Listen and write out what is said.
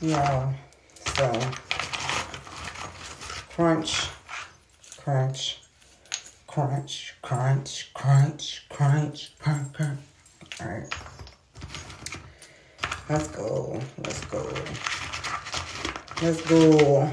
Yeah. So, crunch, crunch, crunch, crunch, crunch, crunch, crunch, crunch. All right. Let's go. Let's go. Let's go.